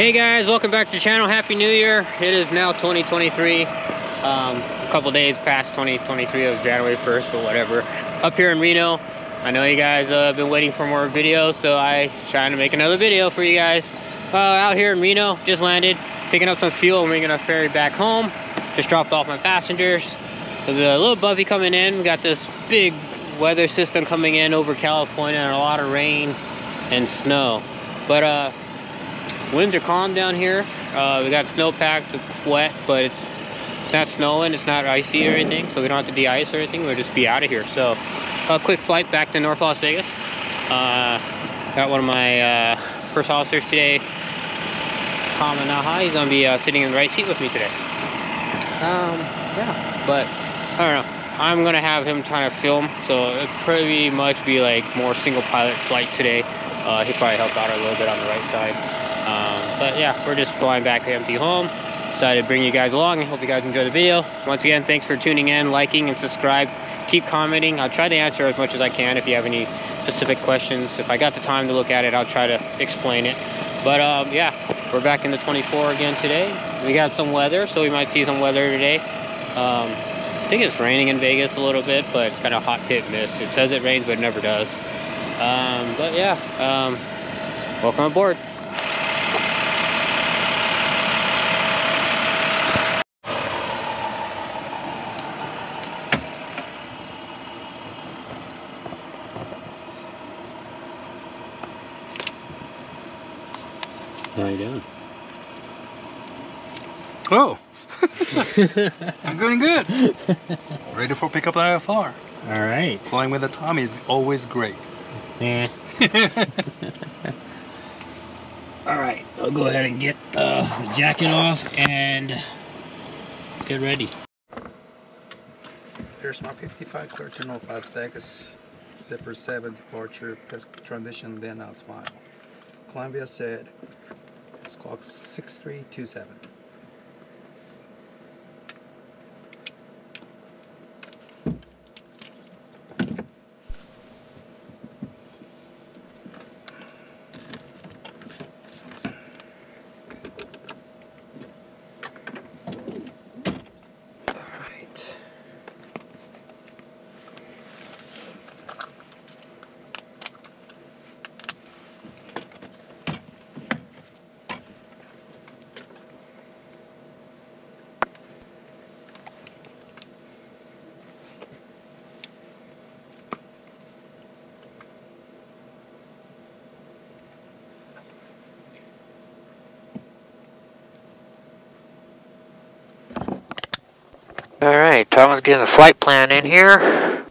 Hey guys, welcome back to the channel. Happy New Year. It is now 2023. Um, a couple days past 2023 of January 1st, but whatever. Up here in Reno. I know you guys uh, have been waiting for more videos, so I trying to make another video for you guys. Uh, out here in Reno, just landed, picking up some fuel and we're gonna ferry back home. Just dropped off my passengers. There's a little buffy coming in. We got this big weather system coming in over California and a lot of rain and snow. But uh, winds are calm down here. Uh, we got snow packed, it's wet, but it's, it's not snowing, it's not icy or anything, so we don't have to de-ice or anything, we'll just be out of here. So, a quick flight back to North Las Vegas. Uh, got one of my uh, first officers today, Tom Anaha. He's gonna be uh, sitting in the right seat with me today. Um, yeah, but I don't know. I'm gonna have him trying to film, so it'll pretty much be like more single pilot flight today. Uh, he probably helped out a little bit on the right side. Um, but yeah, we're just flying back empty home. Decided to bring you guys along. I hope you guys enjoy the video. Once again, thanks for tuning in, liking, and subscribe. Keep commenting. I'll try to answer as much as I can if you have any specific questions. If I got the time to look at it, I'll try to explain it. But um, yeah, we're back in the 24 again today. We got some weather, so we might see some weather today. Um, I think it's raining in Vegas a little bit, but it's kind of hot hit miss. It says it rains, but it never does. Um, but yeah, um, welcome aboard. How you doing? Oh, I'm doing good. Ready for pickup the IFR. All right. Flying with a Tommy is always great. Yeah. All right, I'll go ahead and get uh, the jacket off and get ready. Here's my 55 13 North Las Vegas. Zephyr 7 departure, press transition, then I'll smile. Columbia said, it's clock 6327. All right. Thomas getting the flight plan in here.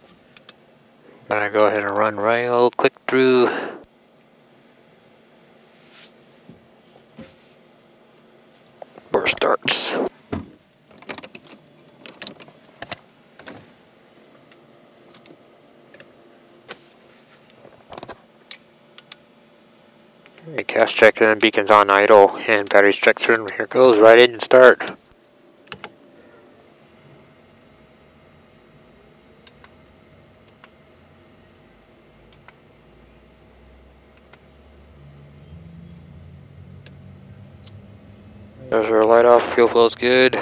Gonna go ahead and run real quick through. Burst starts. Alright, cast check and beacons on idle and batteries checked through. Here goes, right in and start. There's our light fuel good.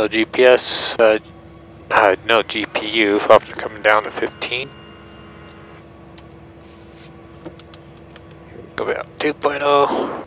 No GPS, uh, uh, no GPU, after coming down to 15. Go about 2.0.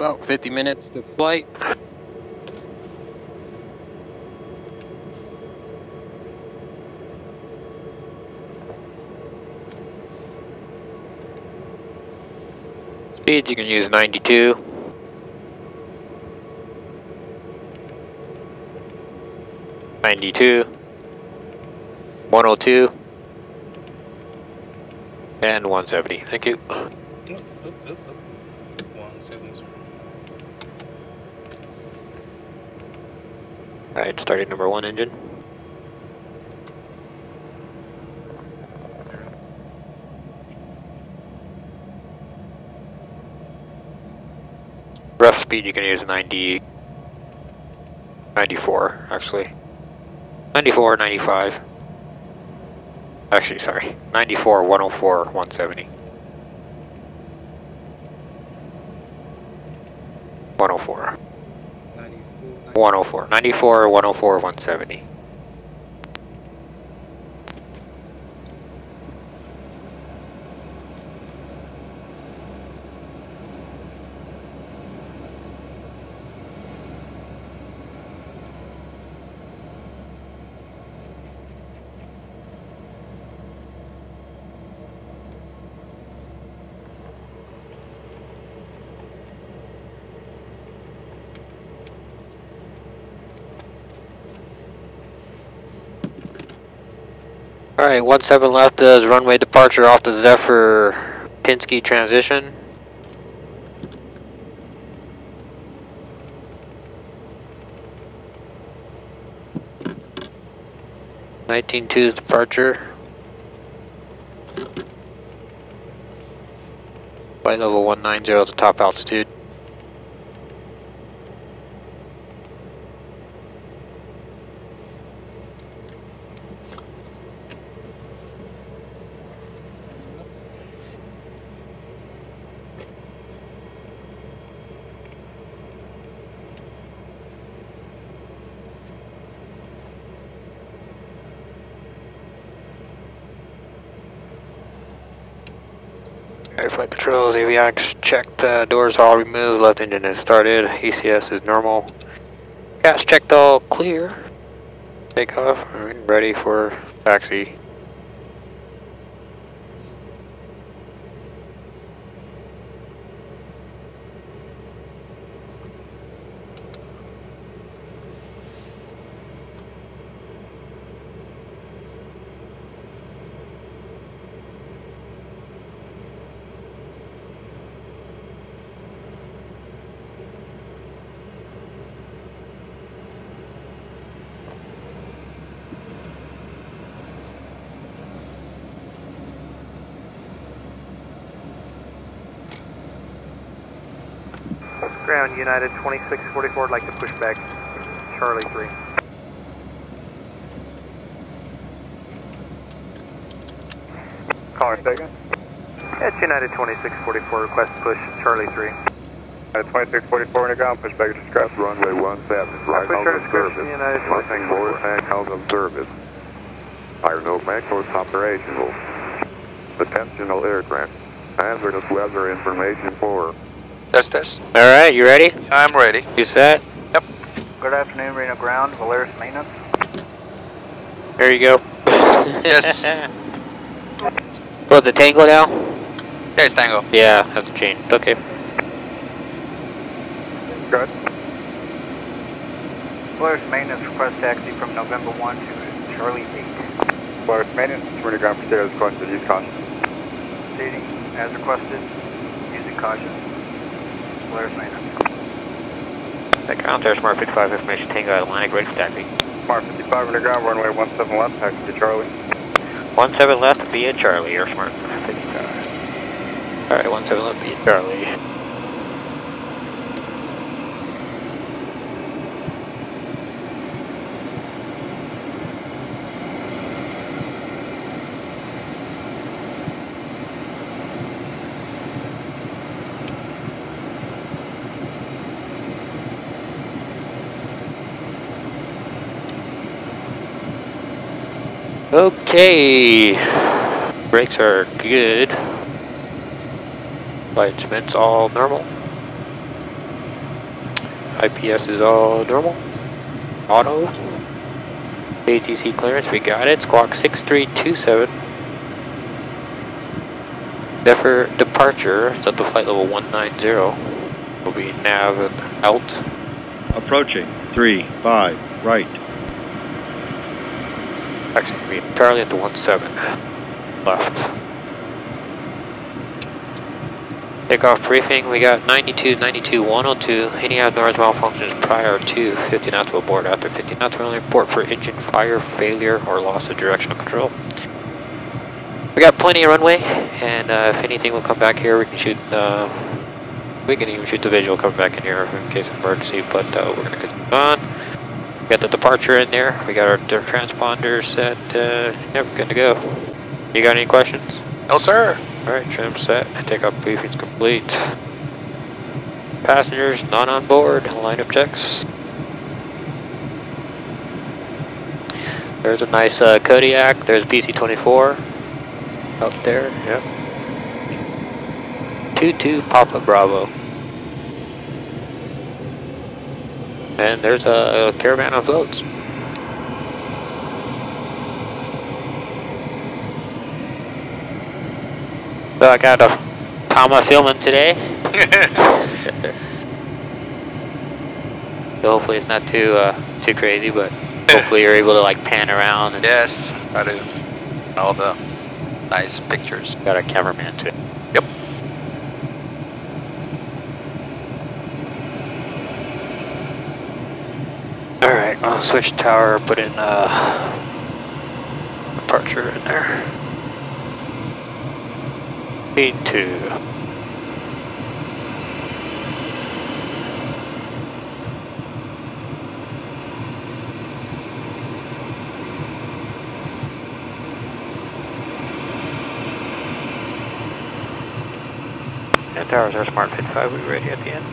about 50 minutes to flight. Speed you can use 92. Ninety-two, one hundred two, and one seventy. Thank you. One seven zero. All right, starting number one engine. Rough speed you can use 90, 94 actually. 94, 95. Actually, sorry, 94, 104, 170. 104. 94. 104. 94, 104, 170. Alright, 17 left does runway departure off the Zephyr Pinsky transition. Nineteen two's departure. Flight level one nine zero to top altitude. Alright, flight controls, avionics checked, uh, doors all removed, left engine is started, ECS is normal. Gas checked all clear. Takeoff, ready for taxi. Ground United 2644, I'd like to push back Charlie 3. Caller second. That's United 2644, request push Charlie 3. At 2644 in the ground, push back to scrap. Runway 17, right Push out our of description, service. United Mustang 4 2644. and out of service. Iron Oak Macros operational. Attentional aircraft. Hazardous weather information for Test test. Alright, you ready? I'm ready. You set? Yep. Good afternoon, Reno Ground, Valeris Maintenance. There you go. Yes. What's the tango now? There's Tango. Yeah, has to change. Okay. Good. Valeris Maintenance request taxi from November 1 to Charlie 8. Caller maintenance, Reno ground for stairs, requested, use caution. Stating, as requested, using caution. Valeris Maintenance. That ground there, Smart 55 information Tango Atlantic, ready for taxi. Smart 55 in the ground, runway 17 left, taxi to Charlie. 17 left via Charlie, Air Smart 55. Alright, 17 left via Charlie. Okay, brakes are good. Flight instruments all normal. IPS is all normal. Auto. ATC clearance, we got it. Squawk 6327. Zephyr departure, set to flight level 190. Will be nav and out. Approaching. Three, five, right. Green. Charlie at the 17. Left. Takeoff briefing, we got 92, 92, 102. Any abnormal malfunctions prior to 50 knots will abort. After 50 knots, we only report for engine fire, failure, or loss of directional control. We got plenty of runway, and uh, if anything, we'll come back here. We can shoot. Uh, we can even shoot the visual coming back in here in case of emergency, but uh, we're gonna get on. We got the departure in there. We got our transponders set. Uh, yep, good to go. You got any questions? No, sir. All right, trim set. Takeoff briefing's complete. Passengers not on board. Lineup checks. There's a nice uh, Kodiak. There's PC-24 up there. Yep. 2-2 Papa Bravo. And there's a caravan of boats. So I got a Tama filming today. so hopefully it's not too uh, too crazy, but hopefully you're able to like pan around and yes, I do. All the nice pictures. got a cameraman too. Yep. I'll switch tower, put in uh, departure in there. Speed two. Yeah, towers are smart 55, we ready at the end.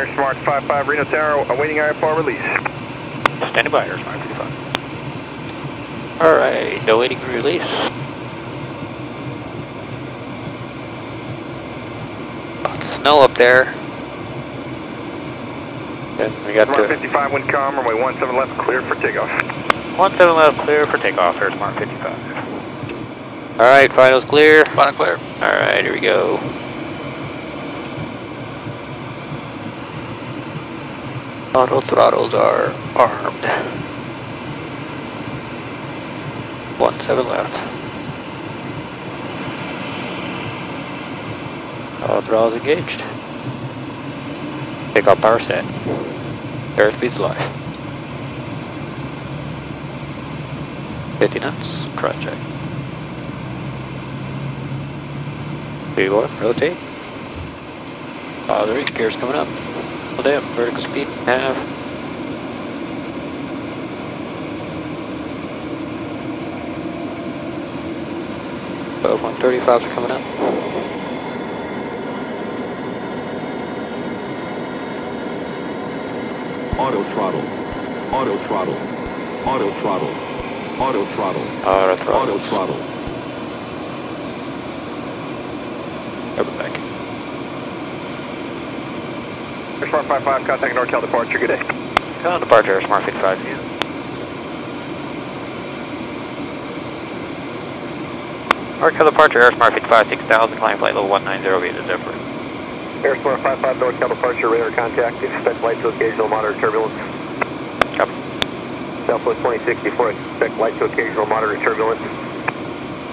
Air Smart 55 Reno Tower, awaiting IFR release. Standing by, Air Smart 55. Alright, no awaiting release. Lots of snow up there. Then we got Smart to 55 wind calm, runway 17 left, clear for takeoff. 17 left clear for takeoff, Air Smart 55. Alright, finals clear. Final clear. Alright, here we go. Auto throttles are armed. One seven left. Auto throttles engaged. Takeoff power set. Airspeed's live. 50 knots, cross check. Speed one, rotate. There gears coming up. Oh damn, vertical speed, half. Both 135s are coming up. Auto throttle. Auto throttle. Auto throttle. Auto throttle. Auto Auto throttle. 455, contact NorCal departure, good day. Cal departure, Smart 55 view. NorCal departure, Air Smart 55 6000, climb flight level 190 via the difference. Air Smart 55 NorCal departure, radar contact, expect light to occasional moderate turbulence. Copy. Southwest 2064, expect light to occasional moderate turbulence.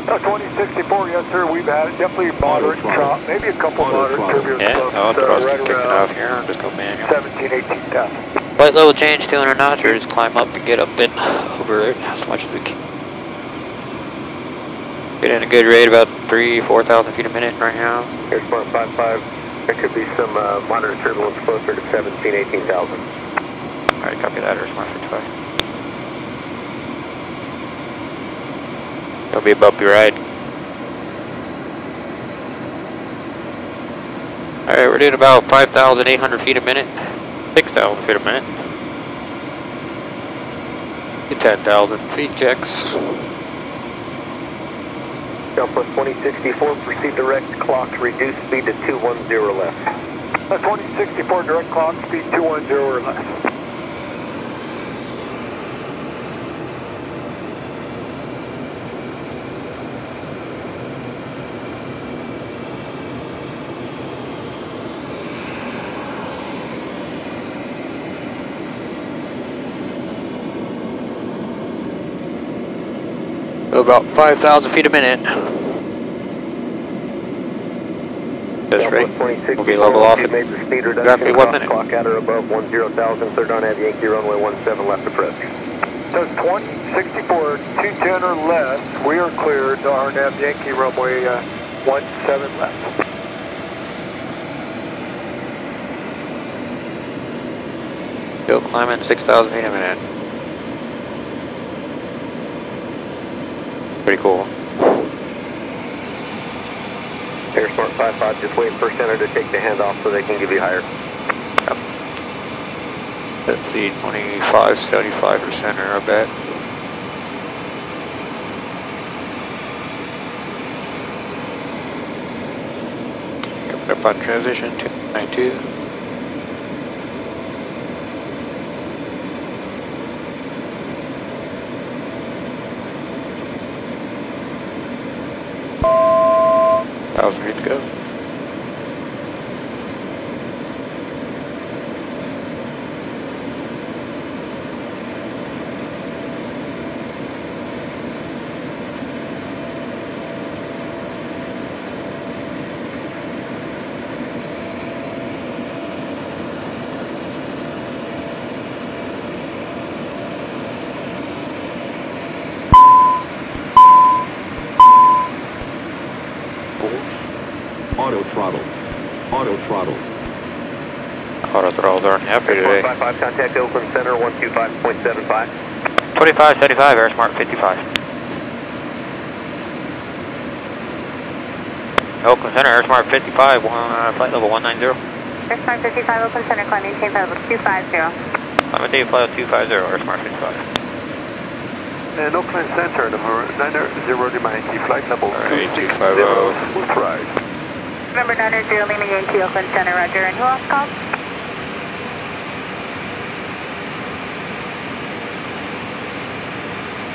2064, yes, sir. We've had. Definitely moderate chop. Maybe a couple moderate turbulence. Yeah, I'll uh, right kicking off here. I'll just go manual. 17, 18,000. Light level change 200 knots or just climb up and get a bit over it as much as we can. Get in a good rate, about three, 4,000 feet a minute right now. Here's 455. There could be some uh, moderate turbulence closer to 17, 18,000. All right, copy that. Here's 155. It'll be a bumpy ride. Alright, we're doing about 5,800 feet a minute. 6,000 feet a minute. 10,000 feet checks. Plus 2064, proceed direct clock, reduce speed to 210 left. Uh, 2064 direct clock, speed 210 or less. About 5,000 feet a minute. That's right. plus 2064, We'll be level off you've at made the speed reduction, exactly one cross minute. clock at or above 10,000, third RNAV Yankee runway 17 left approach. Says 2064, 210 or less, we are cleared to RNAV Yankee runway uh, 17 left. Still climbing 6,000 feet a minute. Pretty cool. Air Smart 55, just waiting for center to take the handoff so they can give you higher. Let's see, 25, 75 for center, I bet. Coming up on transition, 292. Thousand feet to go. Auto throttle. Auto throttle. Auto throttles aren't happy today. 455, contact Oakland Center 125.75. 25, 75, Air Smart 55. Oakland Center, Air Smart 55, one, uh, flight level 190. Air Smart 55, Oakland Center, climbing maintain flight level 250. I'm at Dave flight 250, Air Smart 55. And Oakland Center, number 90 Yankee, flight level Alright, 260, 250. smooth ride. Number 90 Lima Yankee, Oakland Center, roger. And who else called?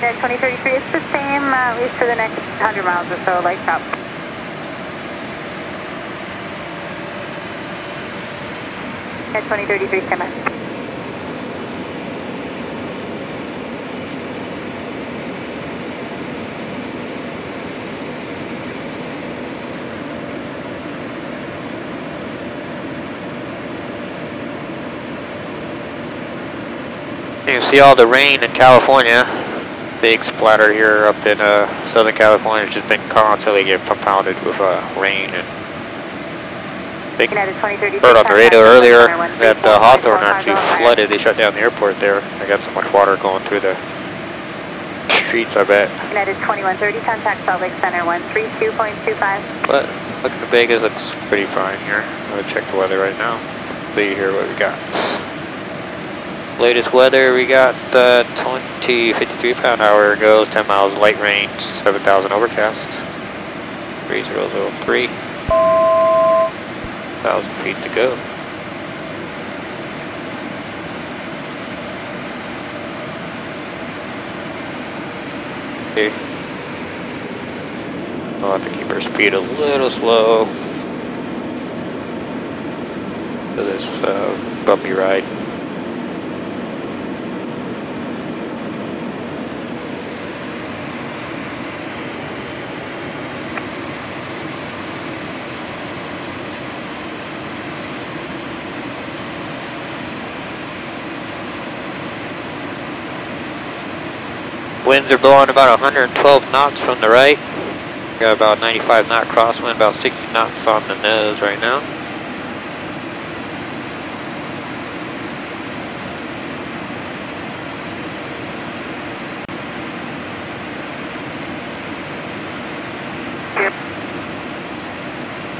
Yeah, 2033, it's the same, uh, at least for the next 100 miles or so, like stop. Yeah, 2033, stand by. You can see all the rain in California. Big splatter here up in uh, Southern California. It's just been constantly getting compounded with uh, rain and big United 2033. heard on the radio earlier that uh, Hawthorne actually flooded. They shut down the airport there. They got so much water going through the streets, I bet. United 2130, contact Salt Lake Center 132.25. But look at the Vegas looks pretty fine here. I'm gonna check the weather right now. See here what we got. Latest weather, we got uh, 20, 53 pound hour goes, 10 miles light rain, 7,000 overcast. 3003. 1,000 feet to go. Okay. We'll have to keep our speed a little slow for this uh, bumpy ride. Winds are blowing about 112 knots from the right. Got about 95 knot crosswind, about 60 knots on the nose right now.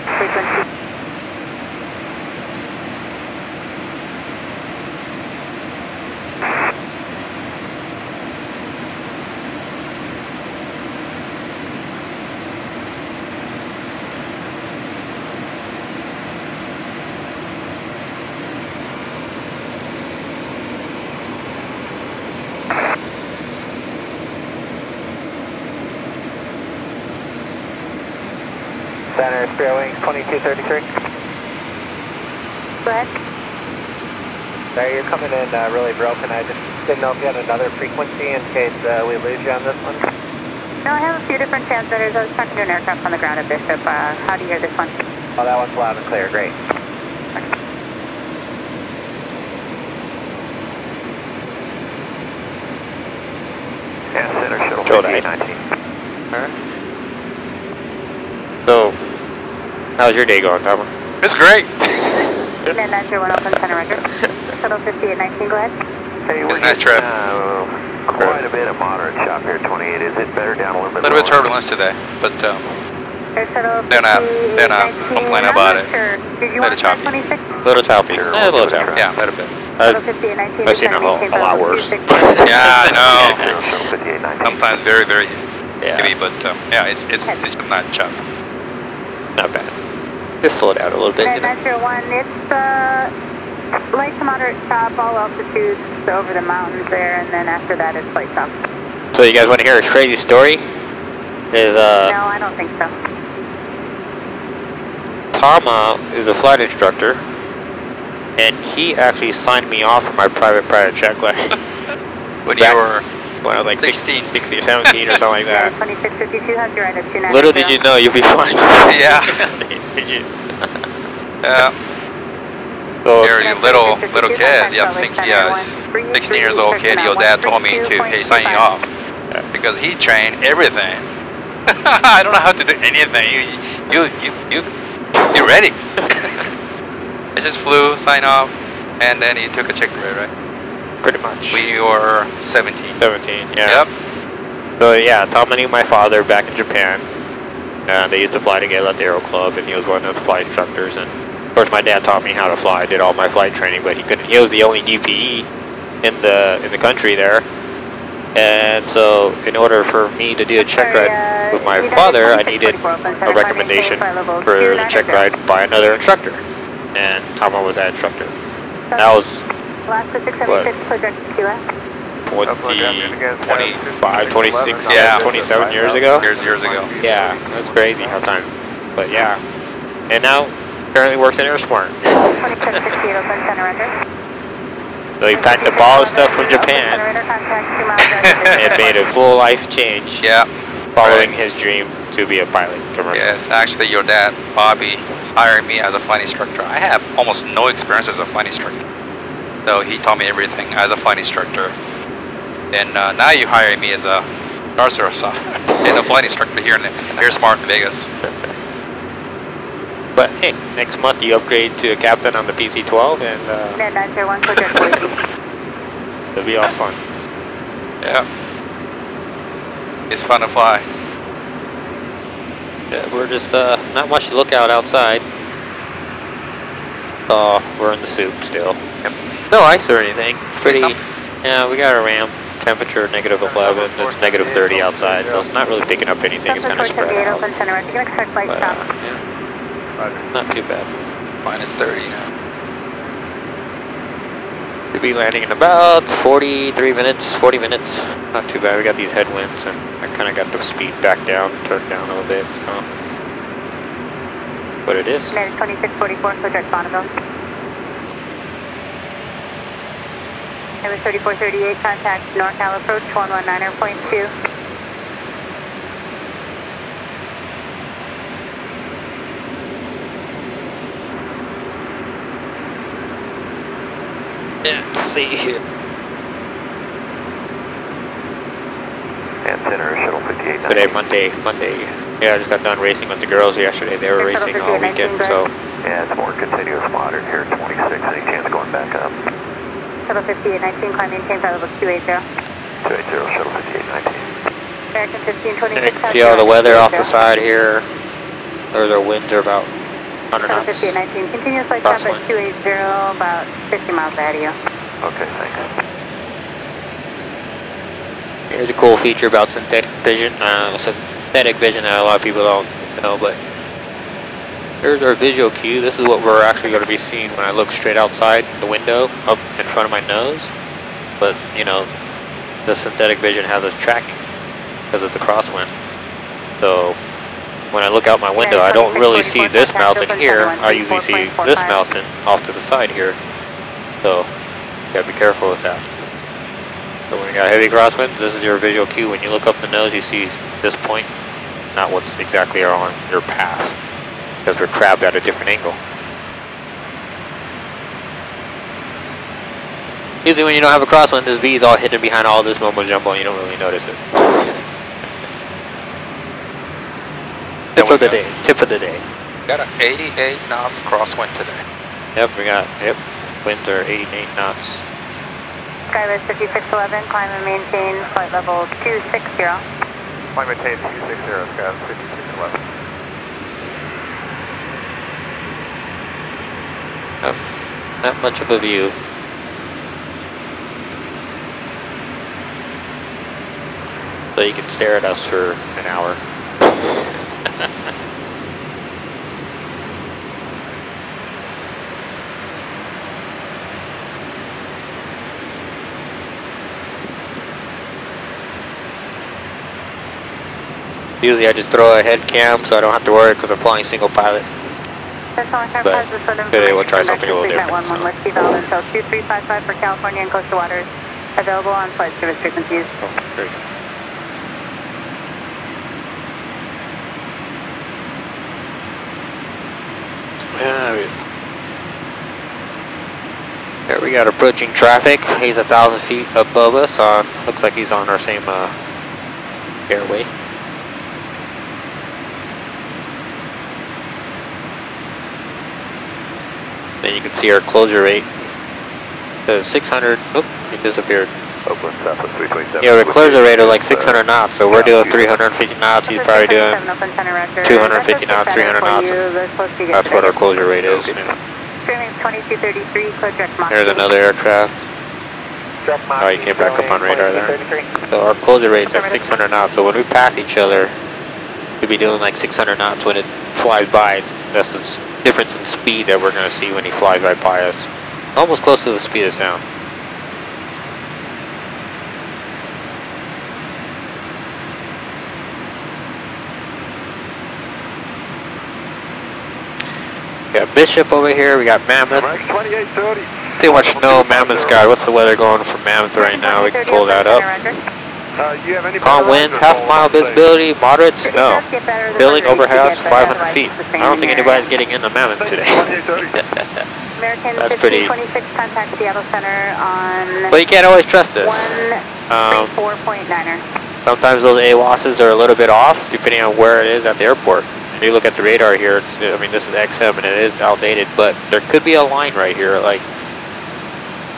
Frequency. Banner Spirit Wings 2233. Go ahead. Sorry, you're coming in uh, really broken. I just didn't know if you had another frequency in case uh, we lose you on this one. No, I have a few different transmitters. I was talking to an aircraft on the ground at Bishop. Uh, how do you hear this one? Oh, that one's loud and clear. Great. And center shuttle Control to 5819. So, how's your day going, Tom? It's great. Net 901 open center record. Shuttle 5819, go ahead. Hey, It's we're a nice getting, trip. Uh, quite a bit of moderate chop here, 28. Is it better down a little bit? A bit little bit lower? turbulence today, but um, They're not- they're not complaining about not it. Sure. Did you Let want it choppy. Little choppy. Sure, we'll a little give it a choppy. yeah, a little bit. Shuttle Uh, 5819. I've seen a whole- a lot worse. Yeah, I know. Zero shuttle 5819. Sometimes very, very heavy, yeah, but um, yeah, it's it's it's not chop. not bad. Just slow down a little bit, you Net know. 901, it's uh, light to moderate chop, all altitudes over the mountains there, and then after that it's light chop. So you guys want to hear a crazy story? There's uh, no, I don't think so. Tama is a flight instructor, and he actually signed me off for my private private checklist When Back- you were when I was like 16. 16, 60 or 17 or something like that. 2652 has your right at 290. Little did you know you'd be flying. Yeah. did you? yeah, So, you're a little little kid. Yeah, I think yeah, he's 16 years old kid. Your dad told me to hey sign you off because he trained everything. I don't know how to do anything. You you you you you ready? I just flew, sign off, and then he took a check ride, right? pretty much. We were 17. 17, yeah. Yep. So yeah, Tama knew my father back in Japan. Uh, they used to fly together at the Aero Club, and he was one of the flight instructors. And of course, my dad taught me how to fly. Did all my flight training, but he couldn't. He was the only DPE in the in the country there. And so, in order for me to do a check ride with my father, I needed a recommendation for the check ride by another instructor. And Tama was that instructor. That was Last to 676, clear direct to 20, 25, 26, Yeah. 27 years ago. Years years ago. Yeah, that's crazy how time. But yeah, and now currently works at AirSmart. 2768, open center render. So he packed up all the stuff from Japan Center contact, and made a full life change, Yeah. following right. his dream to be a pilot. Commercial. Yes, actually, your dad, Bobby, hired me as a flight instructor. I have almost no experience as a flight instructor. So he taught me everything as a flight instructor. And uh, now you hire me as a charter and a flight instructor here in Air Smart in Vegas. But hey, next month you upgrade to a captain on the PC-12, and uh, Net 901, clear direct to Whiskey. it'll be all fun. Yeah. It's fun to fly. Yeah, we're just uh, not much to look out outside. Oh, we're in the soup still. No ice or anything. It's pretty. Yeah, we got a ramp. Temperature negative 11. It's negative 30 outside, so it's not really picking up anything. It's kind of spread 478, out. open center render. You can expect light But, chop. Yeah, not too bad. Minus 30 now. We'll be landing in about 43 minutes, 40 minutes. Not too bad. We got these headwinds, and I kind of got the speed back down, turned down a little bit. So, but it is. Net 2644, clear direct Bonneville. Number 3438, contact NorCal approach 119.2. Let's see here. And center shuttle 5819. Today, Monday, Monday. Yeah, I just got done racing with the girls yesterday. They were racing all weekend, so Yeah, it's more continuous moderate here, 26. Any chance of going back up? Shuttle 5819, climb maintain flight level 280. 280 shuttle 5819. American 1526. you see all the weather off the side here. Or their winds are about 100 Shuttle knots. 5819, continuous light chop Crosswind. at 280, about 50 miles ahead of you. Okay, thanks. Here's a cool feature about synthetic vision. Uh, synthetic vision that a lot of people don't know, but here's our visual cue. This is what we're actually going to be seeing when I look straight outside the window up in front of my nose. But, you know, the synthetic vision has us tracking because of the crosswind. So when I look out my window, I don't really see this mountain here. I usually see this mountain off to the side here. So, gotta be careful with that. So when you got heavy crosswinds, this is your visual cue. When you look up the nose, you see this point, not what's exactly on your path, because we're crabbed at a different angle. Usually when you don't have a crosswind, this V is all hidden behind all this mumbo jumbo and you don't really notice it. Tip of the day, tip of the day. Got an 88 knots crosswind today. Yep, we got, yep, winds are 88 knots. Skywest 5611, climb and maintain flight level 260. Climb and maintain 260, Sky 5611. Not much of a view. So you can stare at us for an hour. Usually I just throw a head cam so I don't have to worry because I'm flying single pilot. But today we'll try something a little different. One one Whiskey Val until 2355 for California and coastal waters. Available on flight service frequencies. Oh, very good. Yeah, we- There we got approaching traffic. He's a thousand feet above us. On looks like he's on our same uh, airway. Then you can see our closure rate. The 600. Oop, he disappeared. Oakland Southwest 327. Yeah, the closure rate is like 600 knots, so we're doing 350 knots. He's probably doing 250 knots, 300 knots. That's what our closure rate is. Streaming 2233, clear direct Mach There's another aircraft. Direct Mach Oh, you came back up on radar there. So our closure rate's at 600 knots. So when we pass each other, we'll be doing like 600 knots when it flies by. It's, that's the difference in speed that we're gonna see when he flies right by us. Almost close to the speed of sound. Got Bishop over here. We got Mammoth. Max 2830. Too much snow, Mammoth's got. What's the weather going for Mammoth right now? We can pull that up. Uh, you have any Calm winds, half mile visibility, moderate snow. Building overhouse 500 feet. I don't think anybody's getting into Mammoth today. American That's pretty- 1526, contact Seattle Center on but you can't always trust this. Um, sometimes those AWOSs are a little bit off depending on where it is at the airport. You look at the radar here, I mean, this is XM and it is outdated, but there could be a line right here. Like,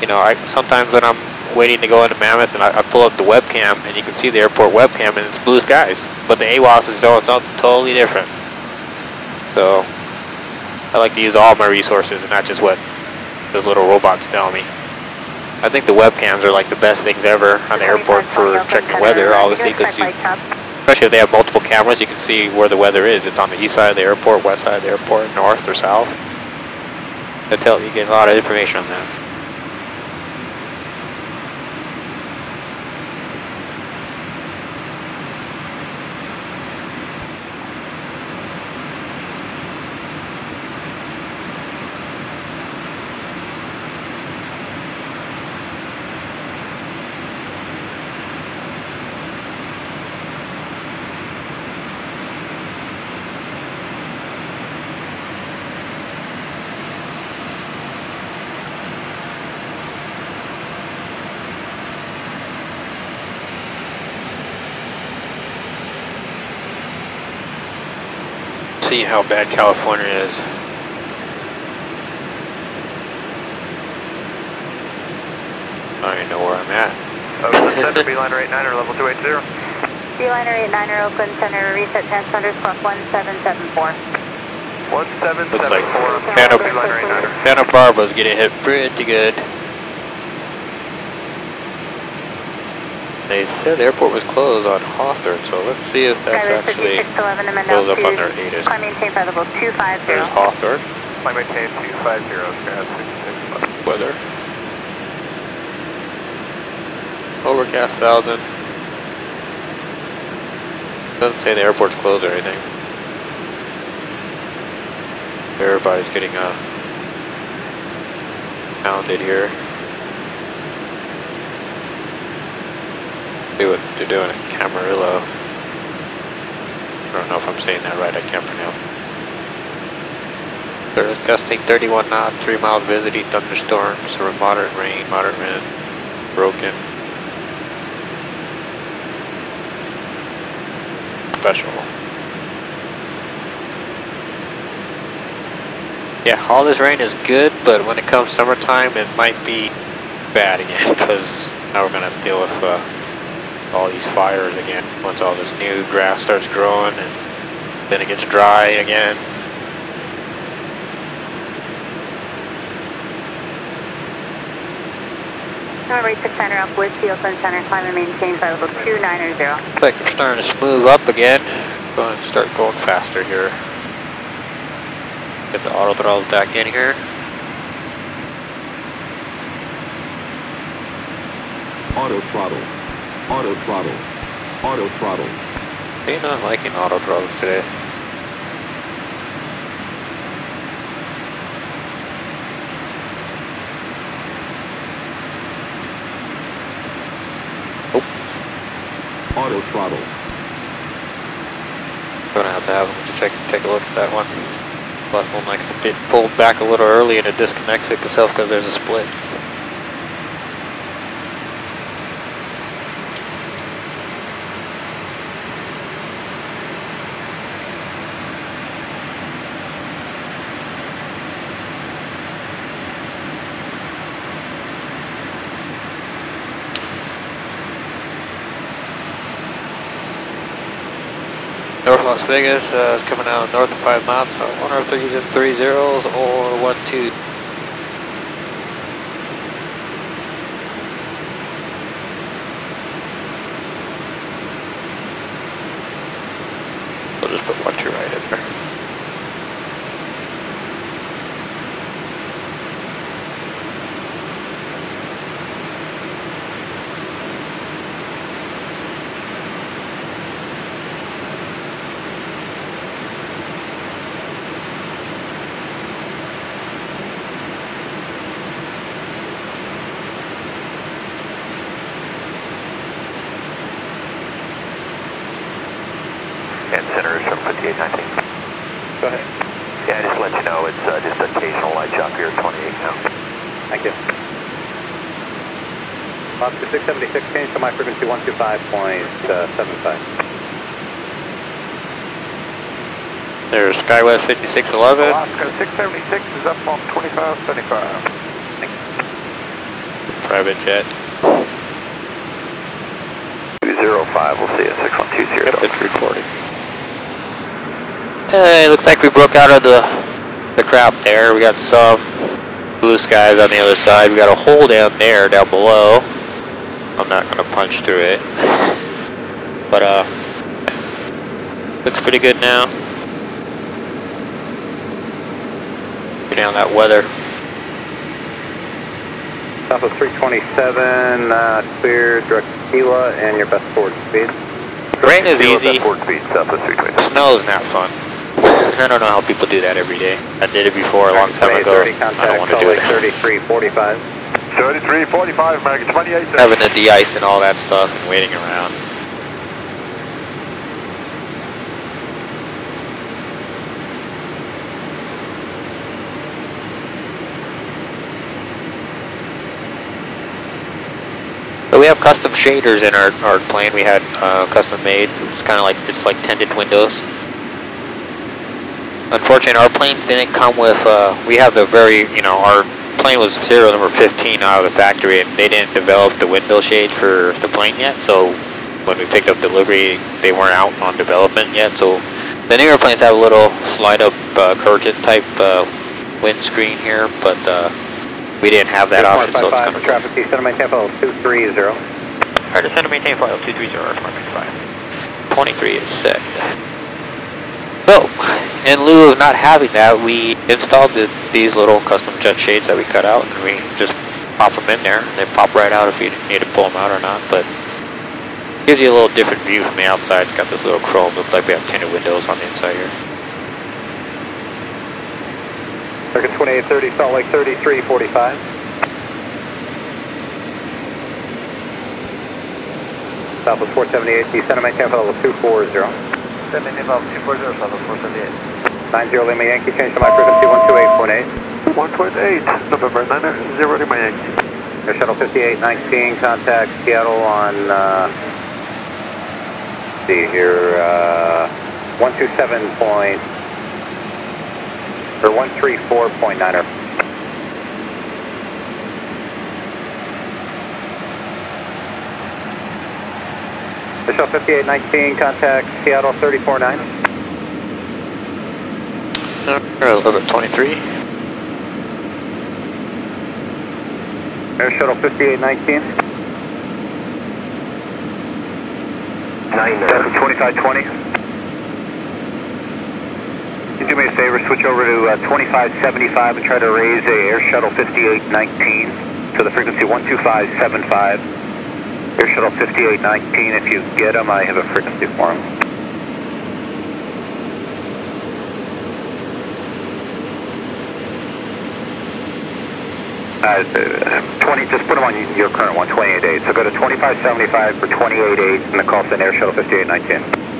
you know, I sometimes when I'm waiting to go into Mammoth and I, I pull up the webcam and you can see the airport webcam and it's blue skies, but the AWOSs don't. It's something totally different. So, I like to use all my resources and not just what those little robots tell me. I think the webcams are like the best things ever on the airport for checking weather, obviously, because you, especially if they have multiple cameras, you can see where the weather is. It's on the east side of the airport, west side of the airport, north or south. That tell you get a lot of information on that. See how bad California is. I don't even know where I'm at. Oakland Center, Beeliner 89 or level 280. Beeliner 89er, Oakland Center, reset transponders plus 1774. 1774. Looks like Santa Santa, Beeliner 89er. Santa Barbara's getting hit pretty good. They said the airport was closed on Hawthorne, so let's see if that's Skywest actually 5611 and then goes up on altitude. their ATIS. Climb maintain level 250. There's Hawthorne Climb maintain 250, Sky 66. weather. Overcast thousand. Doesn't say the airport's closed or anything. Everybody's getting uh, pounded here. Do what they're doing at Camarillo. I don't know if I'm saying that right, I can't pronounce. They're gusting 31 knots, 3 miles visiting thunderstorms, or moderate rain, moderate wind, broken. Special. Yeah, all this rain is good, but when it comes summertime, it might be bad again, because now we're going to deal with uh, all these fires again. Once all this new grass starts growing, and then it gets dry again. Number 86 center up with Oakland Center, climb and maintain level 2990. Looks like we're starting to smooth up again. Go ahead and start going faster here. Get the auto throttle back in here. Auto throttle. Auto throttle. Auto throttle. You're not liking auto throttles today. Oh. Auto throttle. Gonna have to have them to check, take a look at that one. But one likes to get pulled back a little early and it disconnects it itself because there's a split. North Las Vegas uh, is coming out north of 5 miles, so I wonder if they're using three zeros or one two. We'll just put one two right in there. And center is 75819. Go ahead. Yeah, just to let you know, it's uh, just occasional light chop here at 28 now. Thank you. Oscar 676, change to my frequency 125.75. Uh, There's SkyWest 5611. Alaska 676 is up on 2575. Private jet. 205, we'll see you at 6120. Yep, it's recording. Hey, looks like we broke out of the the crap there. We got some blue skies on the other side. We got a hole down there, down below. I'm not going to punch through it. But, uh, looks pretty good now. Get down that weather. Top of 327, uh, clear, direct Gila, and your best forward speed. Rain is easy. Snow is not fun. I don't know how people do that every day. I did it before a long time ago. I don't want to do it. 33, 45. 33, 45, American 28. Having to de-ice and all that stuff and waiting around. We have custom shaders in our, our plane we had uh, custom made. It's kind of like, it's like tinted windows. Unfortunately, our planes didn't come with, uh, we have the very, you know, our plane was serial number 15 out of the factory, and they didn't develop the window shade for the plane yet. So when we picked up delivery, they weren't out on development yet. So the newer planes have a little slide-up uh, curtain type uh, windscreen here, but uh, we didn't have that option, so it's 155 kind for of traffic, center maintain flight 230. Alright, descend maintain flight 230, Smart 23 is set. So, in lieu of not having that, we installed the, these little custom jet shades that we cut out, and we just pop them in there. They pop right out if you need to pull them out or not, but gives you a little different view from the outside. It's got this little chrome, looks like we have tinted windows on the inside here. Circuit 2830, Salt Lake 3345. Southwest 478, descend and maintain level 240. Descend maintain level 240, Southwest 478. 90 Lima Yankee, change to my frequency 128.8. 1.8, November 90 Lima Yankee. Air Shuttle 5819, contact Seattle on, uh, see here, uh, 127 point, or 134.9er. Air Shuttle 5819, contact Seattle 349. Uh, 1123. Air Shuttle 5819. 2520. Can you do me a favor, switch over to uh, 2575 and try to raise a Air Shuttle 5819 to the frequency 12575. Air Shuttle 5819, if you get them, I have a frequency for them. Uh, 20, just put them on your current one, 28.8. So go to 2575 for 28.8 and the call sign Air Shuttle 5819.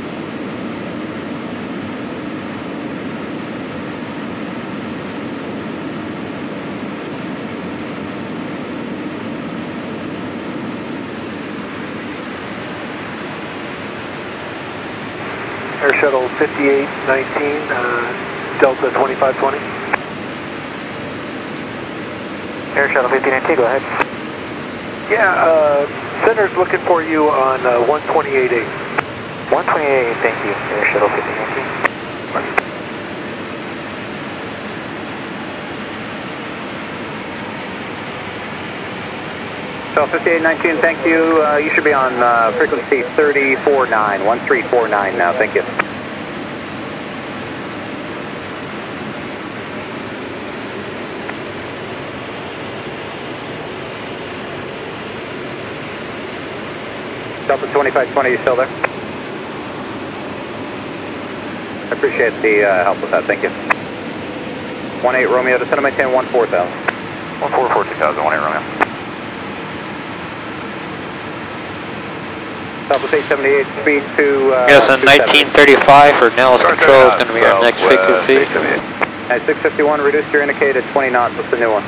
Air Shuttle 5819, uh, Delta 2520. Air Shuttle 5919, go ahead. Yeah, uh, center's looking for you on uh, 128.8. 128, thank you. Air Shuttle 5919. So 5819, thank you. Uh, you should be on uh, frequency 349, 1349 now, thank you. Delta 2520, you still there? I appreciate the uh, help with that, thank you. 1-8 Romeo, descend and maintain 1-4000. 144 2000, 18 Romeo. Southwest 878, speed to... Uh, Yes, on 1935 for Nellis Control is going to be our next frequency. At 651, reduce your indicated 20 knots, what's the new one?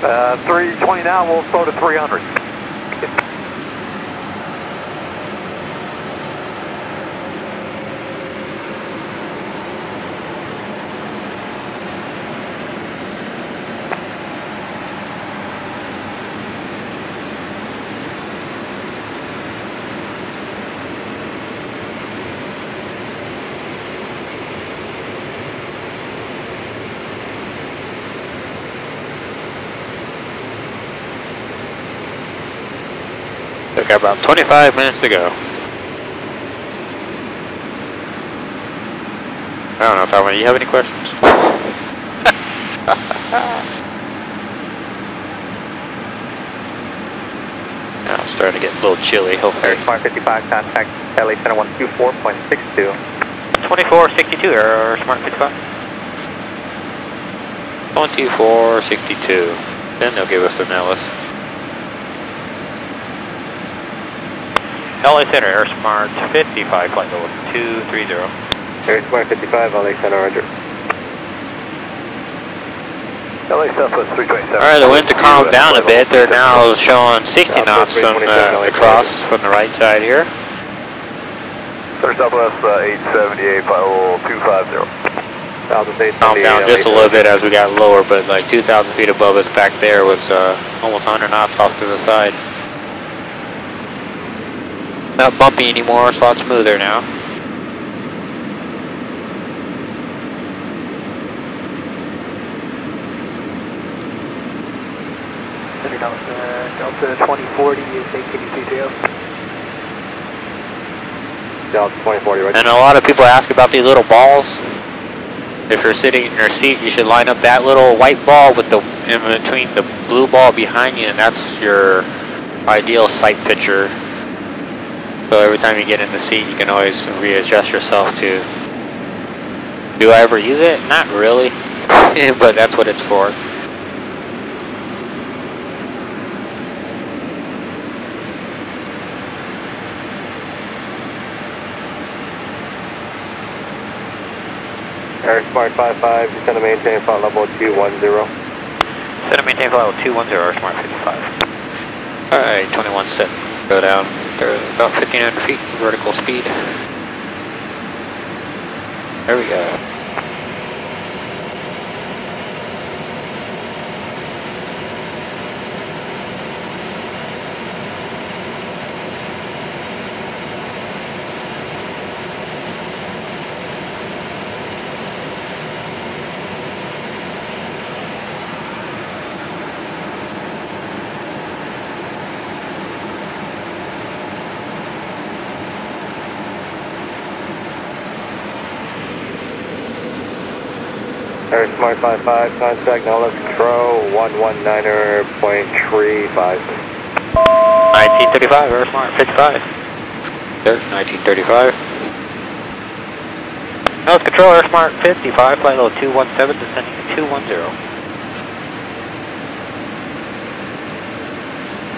Uh, 320 now, we'll slow to 300. About 25 minutes to go. I don't know, Tom, do you have any questions? Now it's starting to get a little chilly, hopefully. Smart 55, contact LA Center 124.62. 2462 or Smart 55? 2462. Then they'll give us the Nellis. LA Center, Air Smart 55, flight level 230. Air Smart 55, LA Center, roger. LA Southwest 327. Alright, the wind to calm down a bit. They're now showing 60 knots from uh, the cross from the right side here. Center Southwest uh, 878, flight level 250. Southwest Calm down just a little bit as we got lower, but like 2,000 feet above us back there was uh, almost 100 knots off to the side. Not bumpy anymore, it's a lot smoother now. Center Delta, Delta 2040 is AKD Delta 2040, right? And a lot of people ask about these little balls. If you're sitting in your seat, you should line up that little white ball with the in between the blue ball behind you, and that's your ideal sight picture. So every time you get in the seat, you can always readjust yourself to. Do I ever use it? Not really. but that's what it's for. Air Smart 55, descend to maintain flight level 210. Set and maintain flight level 210, Air Smart 55. Alright, 21 set. Go down. About 1500 feet vertical speed. There we go. Smart 55, contact Nellis Control, 119er.35. 1935, Air Smart 55. There, 1935. Nellis Control, Air Smart 55, flight level 217, descending to 210.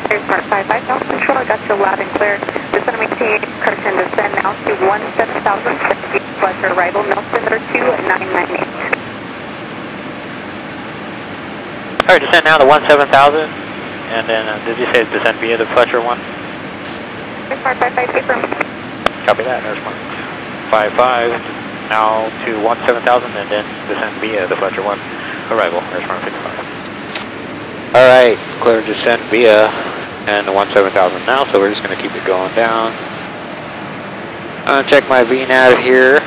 Air Smart 55, Nellis Control, I got you loud and clear. Descend MCA, Carson, descend now to 17,050, plus arrival, Nelson, 29998. All right, descend now to one seven thousand, and then uh, did you say descend via the Fletcher one? Five five five. Copy that. There's one. Five five now to one seven thousand, and then descend via the Fletcher one. Arrival. There's one six five. All right, clear descent via and the one seven thousand now, so we're just gonna keep it going down. I'm gonna check my VNAV here.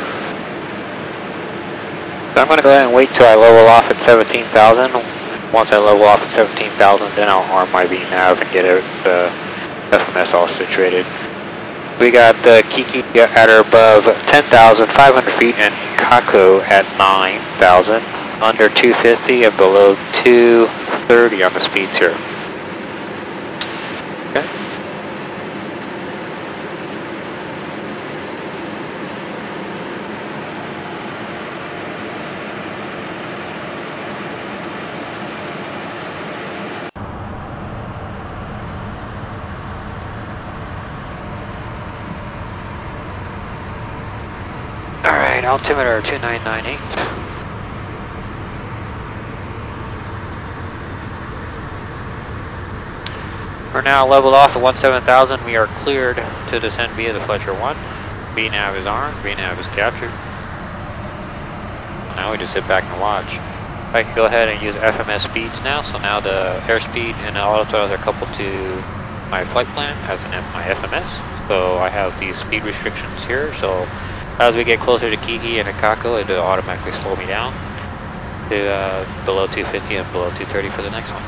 So I'm gonna go ahead and wait till I level off at 17,000. Once I level off at 17,000, then I'll arm my VNAV and get the uh, FMS all situated. We got the Kiki at or above 10,500 feet and Kako at 9,000. Under 250 and below 230 on the speeds here. Okay. Altimeter 2998. We're now leveled off at 17,000. We are cleared to descend via the Fletcher 1. VNAV is armed, VNAV is captured. Now we just sit back and watch. I can go ahead and use FMS speeds now, so now the airspeed and the auto are coupled to my flight plan as an F my FMS. So I have these speed restrictions here, so as we get closer to Kiki and Akako, it'll automatically slow me down to uh, below 250 and below 230 for the next one.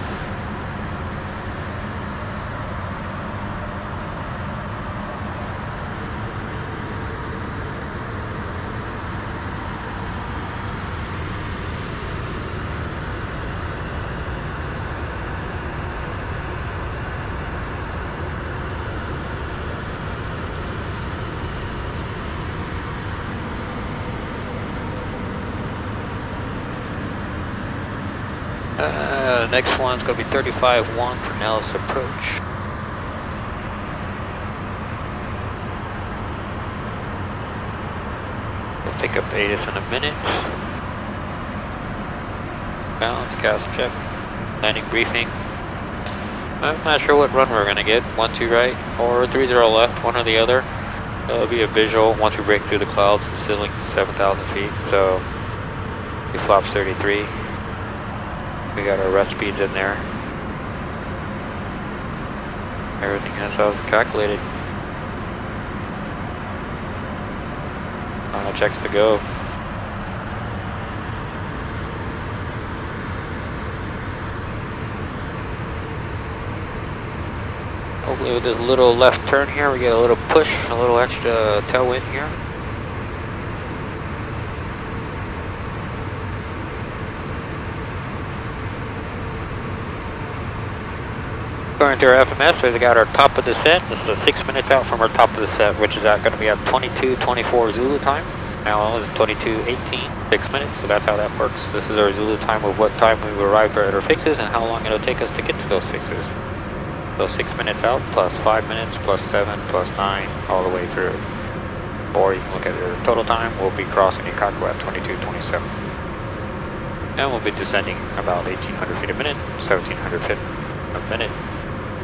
One's gonna be 35-1 for Nellis approach. We'll pick up ATIS in a minute. Balance, gas check, landing briefing. I'm not sure what run we're gonna get, 1-2 right or 3-0 left, one or the other. That'll be a visual once we break through the clouds, it's ceiling 7,000 feet, so we flaps 33. We got our rest speeds in there. Everything has how it's calculated. Final checks to go. Hopefully with this little left turn here, we get a little push, a little extra tailwind here. According to our FMS, we've got our top of the set. This is six minutes out from our top of the set, which is going to be at 22, 24 Zulu time. Now is 22.18, 6 minutes, so that's how that works. This is our Zulu time of what time we arrive at our fixes and how long it'll take us to get to those fixes. So 6 minutes out, plus 5 minutes, plus 7, plus 9, all the way through. Or you can look at your total time, we'll be crossing Ikaku at 22.27. And we'll be descending about 1,800 feet a minute, 1,700 feet a minute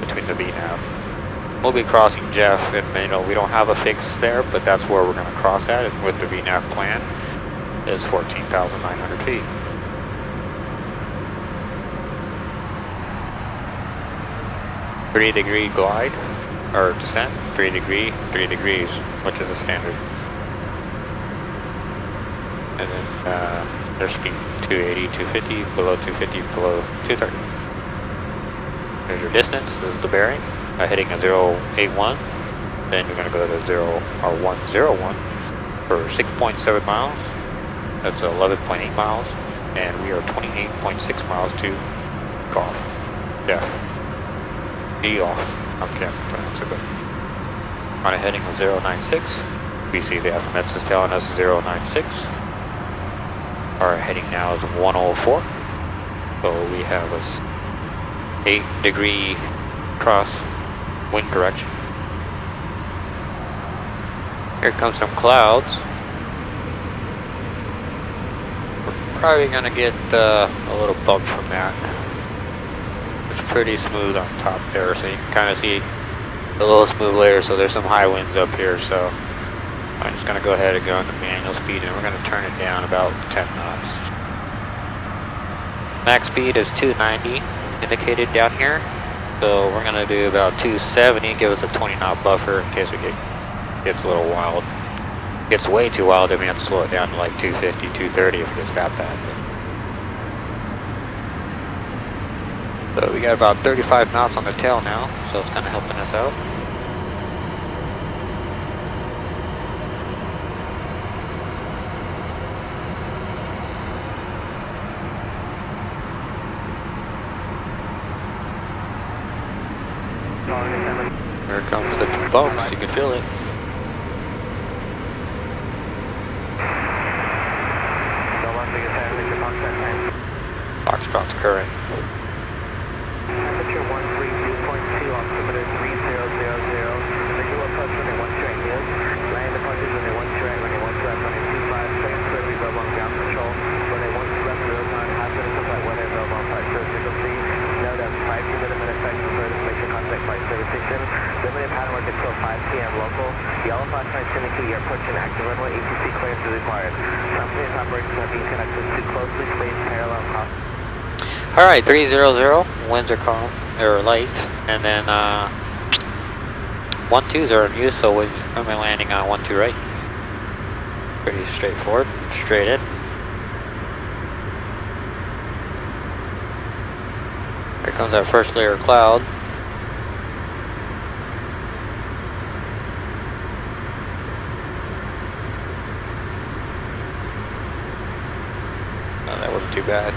between the VNAV. We'll be crossing Jeff, and you know we don't have a fix there, but that's where we're going to cross at. And with the VNAV plan, is 14,900 feet. Three degree glide or descent, three degree, three degrees, which is a standard. And then uh, their speed 280, 250, below 250, below 230. There's your distance, this is the bearing. Uh, hitting a 081, then you're going to go to 0 or 101 for 6.7 miles. That's 11.8 miles, and we are 28.6 miles to golf. Yeah. Off. I can't pronounce it, but on a heading of 096, we see the FMS is telling us 096. Our heading now is 104. So we have a 8 degree cross wind direction. Here comes some clouds. We're probably gonna get uh, a little bump from that. It's pretty smooth on top there, so you can kind of see the little smooth layer. So there's some high winds up here, so I'm just gonna go ahead and go into manual speed, and we're gonna turn it down about 10 knots. Max speed is 290 indicated down here. So we're gonna do about 270, give us a 20 knot buffer in case we get gets a little wild. Gets way too wild, then we have to slow it down to like 250, 230 if it gets that bad. So we got about 35 knots on the tail now, so it's kind of helping us out. Here comes the bumps, you can feel it. Foxtrot's current. Temperature 132.2, altimeter 3000. Visual approach runway 1 straight news. Land departures runway 1 straight, runway 1 left, runway 25, second clear, reserve on ground control. Runway 1 left, real time, hazardous flight weather, reserve on flight service frequency. Note that 5 P minute effect for further information contact flight service station. Limited pattern work until 5 p.m. local. Yellow flash lights indicate your approach and active runway ATC clearance is required. Simultaneous operations are being conducted to closely spaced parallel cross Alright, 300, winds are calm, or light, and then uh, 1-2s are in so we- I'm landing on 1-2 right. Pretty straightforward, straight in. Here comes our first layer of cloud. Oh, that wasn't too bad.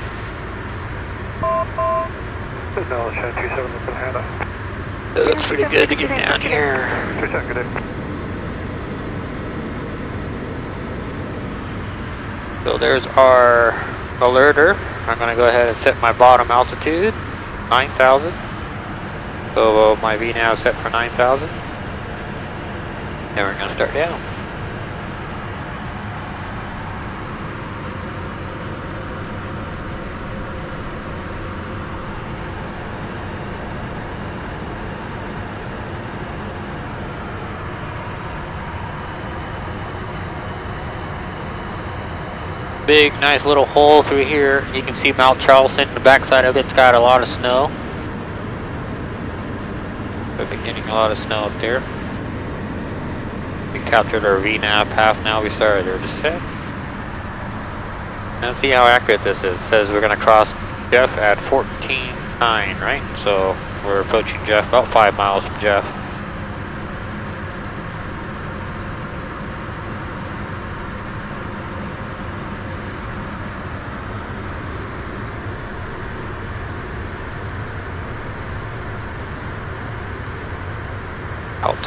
No, Shan 27 with Hannah. That looks pretty good to get down here. 27, good day. So there's our alerter. I'm gonna go ahead and set my bottom altitude, 9,000. So my VNAV is set for 9,000. And we're gonna start down. Big, nice little hole through here. You can see Mount Charleston. The backside of it's got a lot of snow. We've been getting a lot of snow up there. We captured our VNAV half now. We started our descent. Now see how accurate this is. It says we're gonna cross Jeff at 14.9, right? So we're approaching Jeff about five miles from Jeff.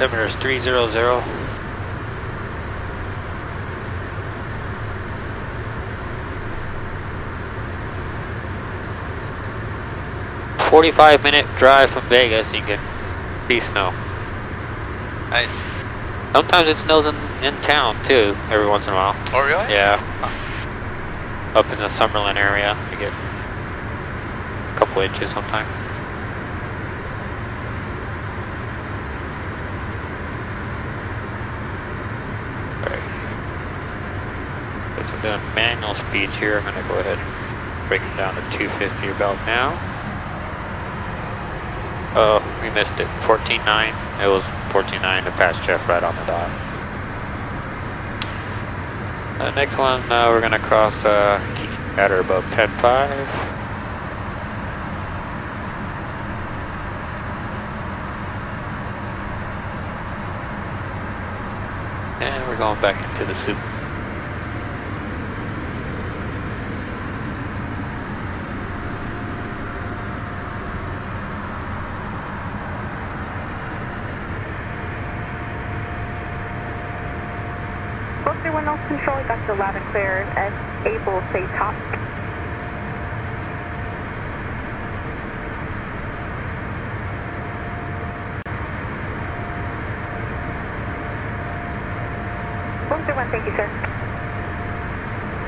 altimeter is 300. Forty-five minute drive from Vegas, you can see snow. Nice. Sometimes it snows in, in town too, every once in a while. Oh really? Yeah. Huh. Up in the Summerlin area, you get a couple inches sometimes. Doing manual speeds here, I'm gonna go ahead and break it down to 250 about now. Oh, we missed it. 14.9. It was 14.9 to pass Jeff right on the dot. The next one, uh, we're gonna cross uh, at or above 10.5. And we're going back into the soup. Book 31 North You loud and clear. As able, say top. 31, thank you, sir.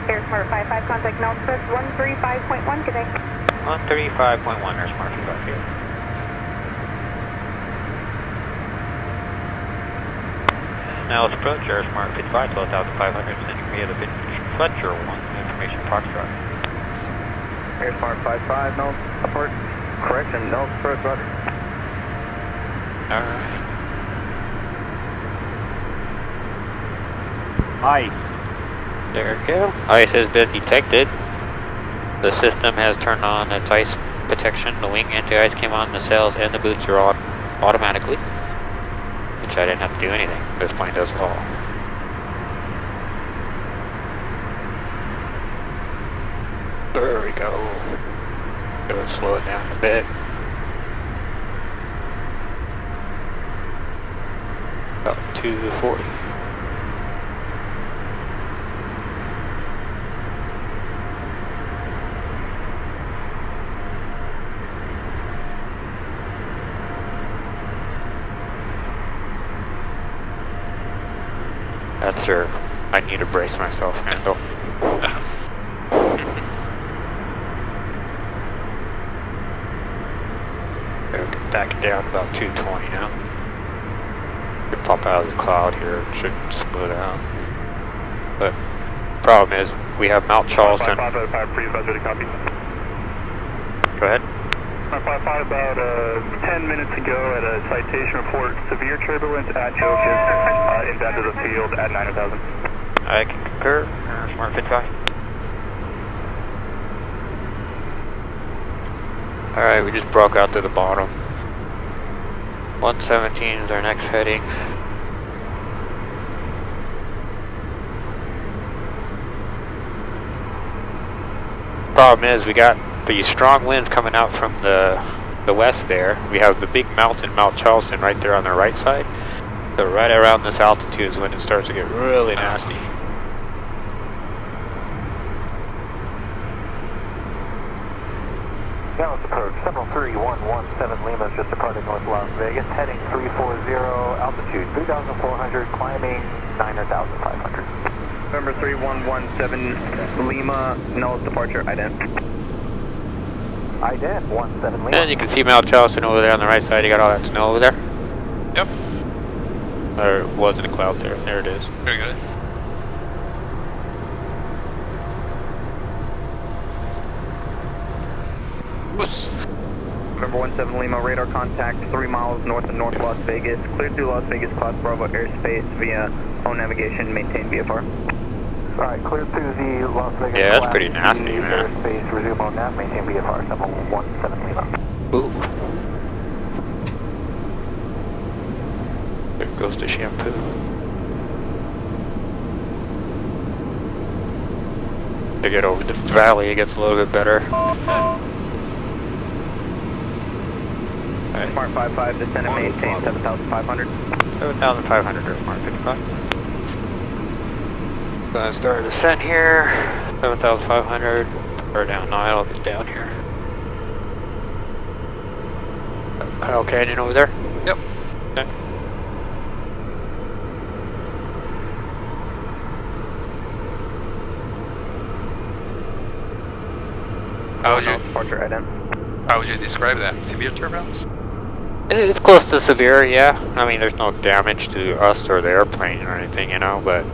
Air Smart 55, contact Nelson, 135.1, good day. 135.1, there's Mark back here. Now let's approach Air Smart 55, 12,500, sending via the Vintage Fletcher 1, information Foxtrot. Air Smart 55, no approach. Correction, no approach, roger. Alright. Ice. There we go. Ice has been detected. The system has turned on its ice protection. The wing anti-ice came on, the sails and the boots are on automatically. Which I didn't have to do anything. This plane does it all. There we go. Go slow it down a bit. About 240. That's her. I brace myself handle. Okay, back down about 220 now. Should pop out of the cloud here, it should smooth out. But problem is, we have Mount Charleston. 5, 5, please, copy. Go ahead. 555 about uh, 10 minutes ago at a citation report, severe turbulence at Jocus, uh, inbound to the field at 9,000. I can concur. Smart 55. Alright, we just broke out to the bottom. 117 is our next heading. Problem is, we got these strong winds coming out from the the west there. We have the big mountain, Mount Charleston, right there on the right side. So right around this altitude is when it starts to get really nasty. 3117 Lima is just departing North Las Vegas, heading 340, altitude 3,400, climbing 9,500. November 3117 Lima, nose departure, ident. Ident, 17 Lima. And you can see Mount Charleston over there on the right side, you got all that snow over there. Yep. There wasn't a cloud there, there it is. Very good. November 17 Lima, radar contact 3 miles north of North Las Vegas, cleared through Las Vegas Class Bravo airspace via own navigation, maintain VFR. Alright, cleared through the Las Vegas Yeah, that's Class pretty nasty, B man. Airspace, resume on nav, maintain VFR 717 Lima. Ooh. There goes the shampoo. To get over the valley, it gets a little bit better. Alright, Smart 55, descend and maintain 7,500. 7,500 or Mark 55. Gonna start a descent here. 7,500. Or down, no, I'll get down here. Kyle Canyon over there? Yep. Okay. How would you Departure right in. how would you describe that? Severe turbulence? It's close to severe, yeah. I mean, there's no damage to us or the airplane or anything, you know, but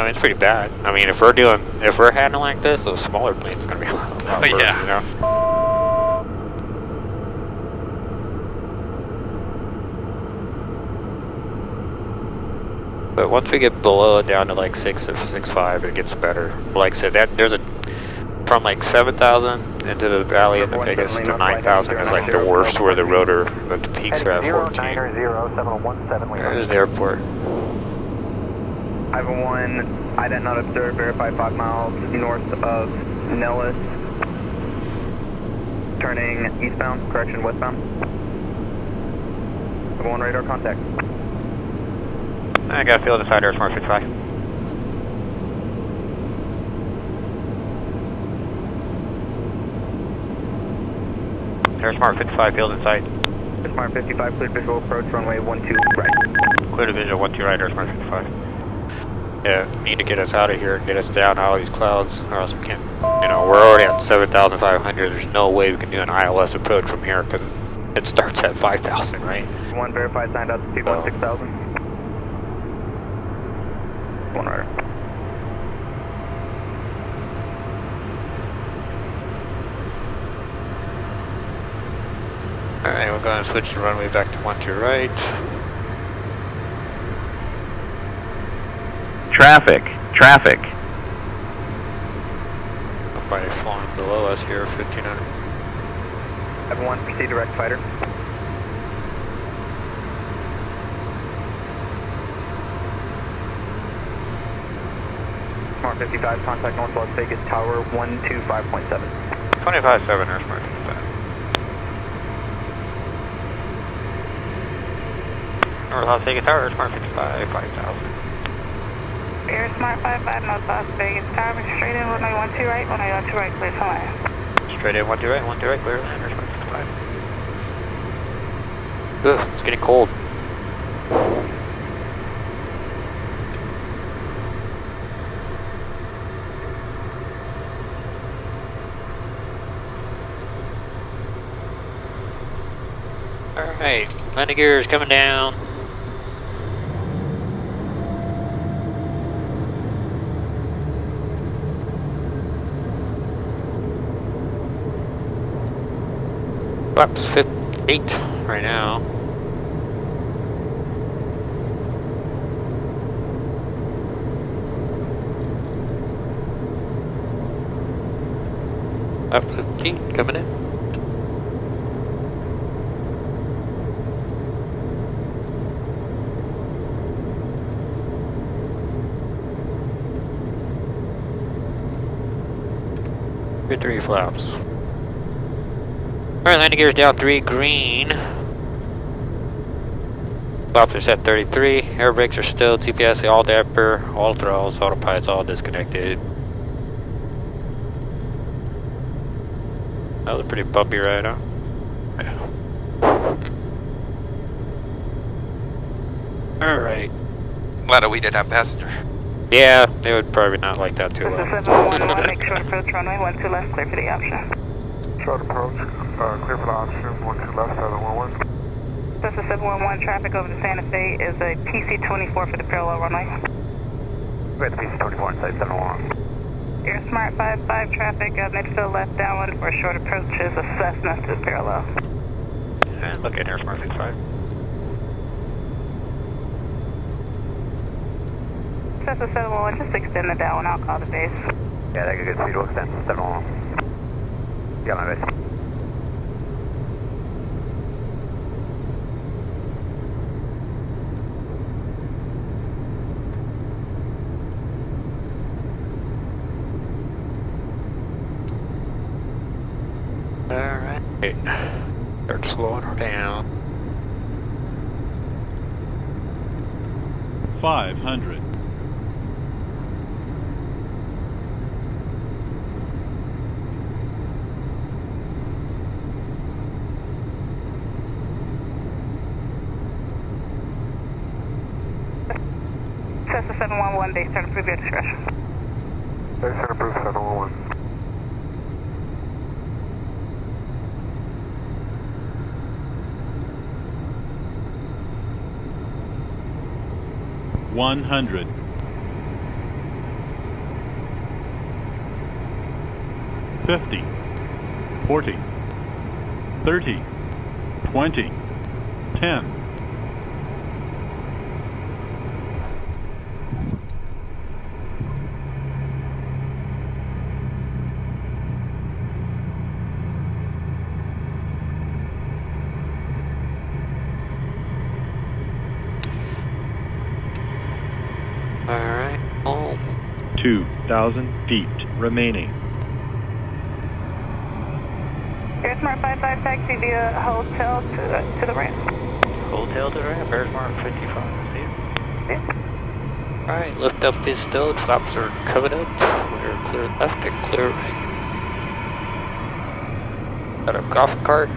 I mean, it's pretty bad. I mean, if we're doing, if we're handling like this, those smaller planes are gonna be a lot, lot worse, Yeah. you know. But once we get below down to like six or six five, it gets better. Like I said, that there's a from like seven thousand into the valley in the Vegas to nine thousand is like the worst, where the rotor, the peaks are at fourteen. There's the airport. Ivan 1, I did not observe, verify 5 miles north of Nellis. Turning eastbound, correction, westbound. Ivan 1, radar contact. I got a field inside Air Smart 55. Air Smart 55 field in sight. Smart 55, clear visual approach, runway 12 right. Clear to visual 1 2 right, Air Smart 55. Yeah, need to get us out of here and get us down out of these clouds, or else we can't. You know, we're already at 7,500. There's no way we can do an ILS approach from here because it starts at 5,000, right? 1 verified, signed out to speed 6000. 1 rider. Alright, we're going to switch the runway back to 1 2 right. Traffic, traffic. Somebody flying below us here, 1500. Ivan 1, proceed direct fighter. Smart 55, contact North Las Vegas Tower 125.7. 25 7 Air Smart 55. North Las Vegas Tower, Air Smart 55, 5,000. Air Smart 55, North Las Vegas Tower, straight in, runway 12 right, runway 12 right, clear to land. Straight in, 1 2 right, 1 2 right, clear to land, Air Smart 55. Ugh, it's getting cold. Alright, landing gear is coming down. Flaps fit eight right now. Up 15 coming in. Three flaps. Alright, landing gears down three, green. Flaps are set 33. Air brakes are still TPS, all damper, all throttles, autopilot's all disconnected. That was a pretty bumpy ride, huh? Yeah. Alright. Glad that we didn't have passenger. Yeah, they would probably not like that too This well. is 711, make short approach, runway 12 left, clear for the option. Short approach, uh, clear for the option, 1 2 left, 711. This is 711, traffic over to Santa Fe is a PC-24 for the parallel runway. We're at the PC-24 inside 711. Air Smart 55, traffic uh, midfield left downwind for a short approach is a Cessna to the parallel. And look at Air Smart 65. Cessna 711, just extend the downwind, I'll call the base. Yeah, that good speed will extend 711. Got my base. Alright. Start slowing her down. 500. 100. Fifty. Remaining. Air Smart 55 taxi via hotel to, uh, to the ramp. Hotel to the ramp, Air Smart 55, see Alright, lift up is stowed, flaps are covered up. We're clear left and clear right. Got a golf cart.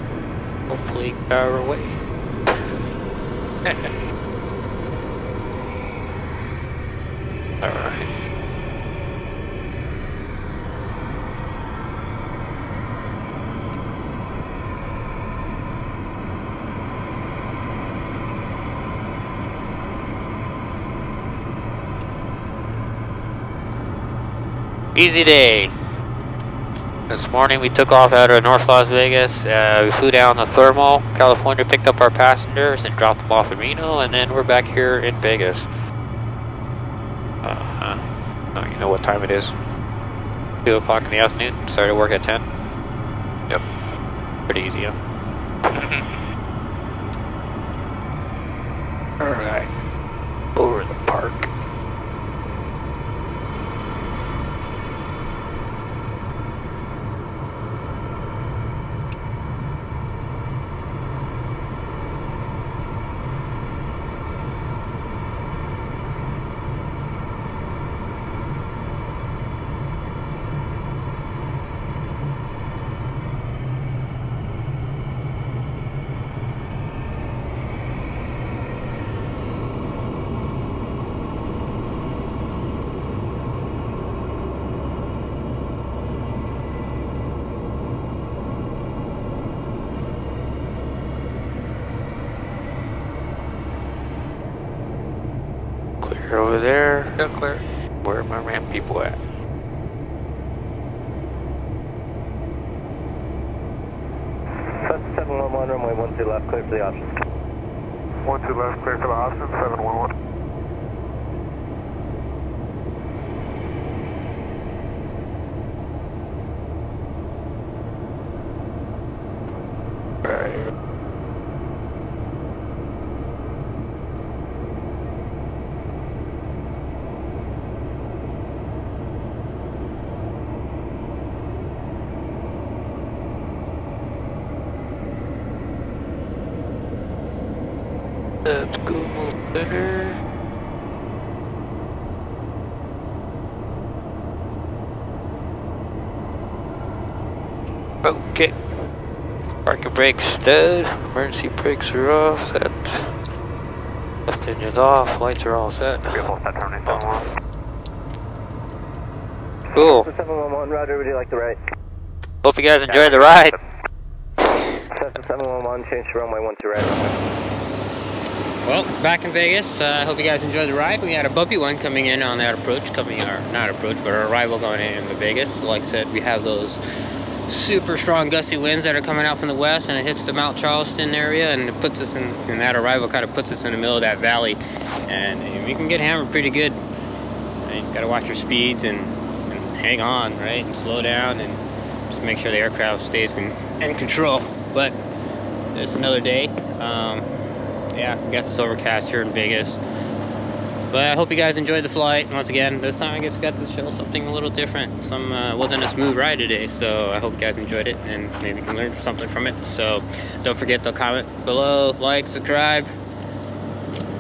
Hopefully power away. Alright. Easy day. This morning we took off out of North Las Vegas. Uh, we flew down to Thermal, California, picked up our passengers and dropped them off in Reno, and then we're back here in Vegas. Oh, you know what time it is? 2 o'clock in the afternoon. Started work at 10. Yep. Pretty easy, huh? Alright. Over the park. Clear over there. Yeah, clear. Where are my ramp people at? Seven one one runway one two left, clear for the options. 1 2 left, clear for the option, 711. Right. Parking brakes dead, Emergency brakes are off. Set. Left engine's off. Lights are all set. Vehicle set terminating 711. Cool. 711, Roger, would you like the right? Hope you guys enjoyed the ride. Cessna 711, change to runway one two right. Well, back in Vegas. Uh, I hope you guys enjoyed the ride. We had a bumpy one coming in on that approach, coming or not approach, but our arrival going in into Vegas. Like I said, we have those super strong gusty winds that are coming out from the west, and it hits the Mount Charleston area, and it puts us in. And that arrival kind of puts us in the middle of that valley, and, we can get hammered pretty good. And you just gotta watch your speeds and, and hang on, right, and slow down, and just make sure the aircraft stays con- in control. But it's another day. Um, yeah, we got this overcast here in Vegas. But I hope you guys enjoyed the flight. Once again, this time I guess we got to show something a little different. Some uh, wasn't a smooth ride today, so I hope you guys enjoyed it and maybe you can learn something from it. So don't forget to comment below, like, subscribe.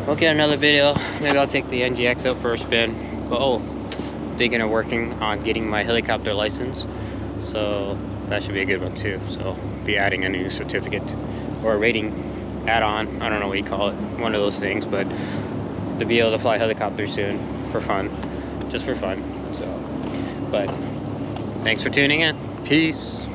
We'll get another video. Maybe I'll take the NGX out for a spin. But oh, thinking of working on getting my helicopter license. So that should be a good one too. So be adding a new certificate or a rating add-on. I don't know what you call it. One of those things, but to be able to fly helicopters soon for fun, just for fun. So, but thanks for tuning in. Peace.